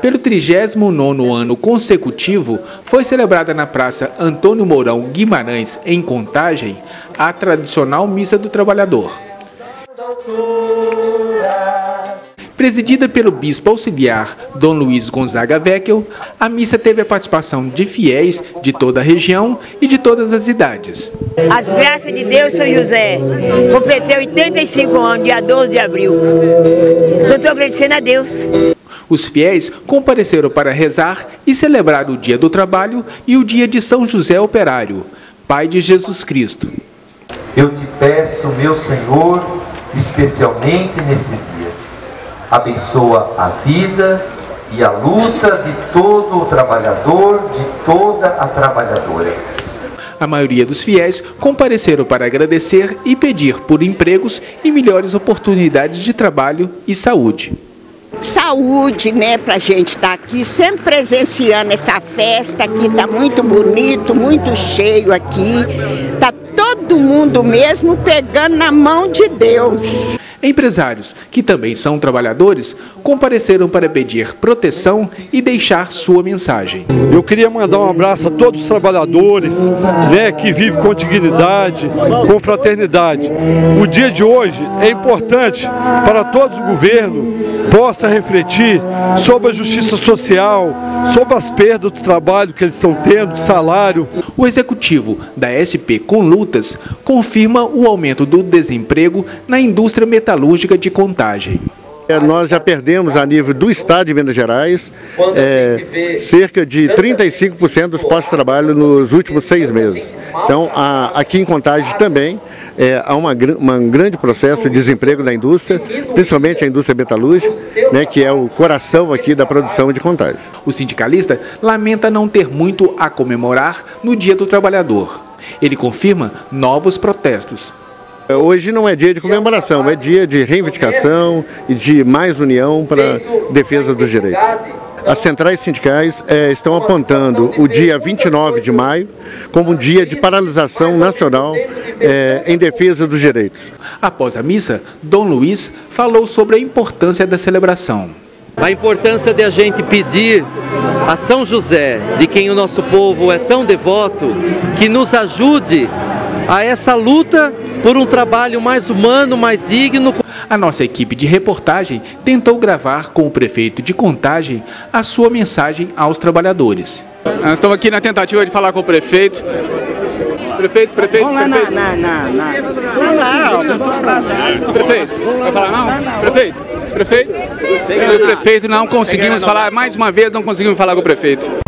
Pelo 39º ano consecutivo, foi celebrada na Praça Antônio Mourão Guimarães, em Contagem, a tradicional Missa do Trabalhador. Presidida pelo bispo auxiliar Dom Luiz Gonzaga Vecchio, a missa teve a participação de fiéis de toda a região e de todas as idades. As graças de Deus, São José, completei 85 anos, dia 12 de abril. Eu estou agradecendo a Deus. Os fiéis compareceram para rezar e celebrar o Dia do Trabalho e o Dia de São José Operário, Pai de Jesus Cristo. Eu te peço, meu Senhor, especialmente nesse dia, abençoa a vida e a luta de todo o trabalhador, de toda a trabalhadora. A maioria dos fiéis compareceram para agradecer e pedir por empregos e melhores oportunidades de trabalho e saúde saúde, né, pra gente estar tá aqui, sempre presenciando essa festa aqui, tá muito bonito, muito cheio aqui, tá todo mundo mesmo pegando na mão de Deus. Empresários, que também são trabalhadores, compareceram para pedir proteção e deixar sua mensagem. Eu queria mandar um abraço a todos os trabalhadores né, que vivem com dignidade, com fraternidade. O dia de hoje é importante para todos o governo possa refletir sobre a justiça social, sobre as perdas do trabalho que eles estão tendo, de salário. O executivo da SP com lutas confirma o aumento do desemprego na indústria metalúrgica de contagem. É, nós já perdemos a nível do Estado de Minas Gerais é, cerca de 35% dos postos de trabalho nos últimos seis meses. Então, a, aqui em Contagem também é, há uma, uma, um grande processo de desemprego na indústria, principalmente a indústria metalúrgica, né, que é o coração aqui da produção de Contagem. O sindicalista lamenta não ter muito a comemorar no Dia do Trabalhador. Ele confirma novos protestos. Hoje não é dia de comemoração, é dia de reivindicação e de mais união para defesa dos direitos. As centrais sindicais é, estão apontando o dia 29 de maio como um dia de paralisação nacional é, em defesa dos direitos. Após a missa, Dom Luiz falou sobre a importância da celebração. A importância de a gente pedir a São José, de quem o nosso povo é tão devoto, que nos ajude a essa luta por um trabalho mais humano, mais digno. A nossa equipe de reportagem tentou gravar com o prefeito de Contagem a sua mensagem aos trabalhadores. Nós estamos aqui na tentativa de falar com o prefeito. Prefeito, prefeito, Vamos lá prefeito. Na, na, na, Vamos lá, Prefeito, vai falar não? Prefeito, prefeito. O prefeito não conseguimos falar, mais uma vez não conseguimos falar com o prefeito.